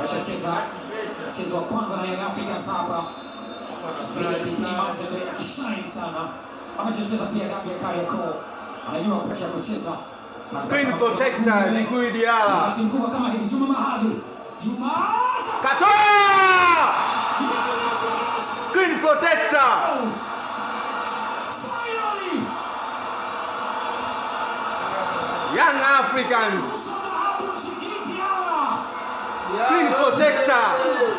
washacheza mchezo wa kwanza na Young Africans hapa TP Mazembe akishine sana, ameshacheza pia Gambia Kariakoo, anajua ya kucheza Screen protector Ligui Diala. timu kubwa kama hivi. Juma Mahadhi, Juma Katoa! Screen protector. Finally, Young Africans. Screen protector.